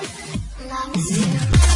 Love you.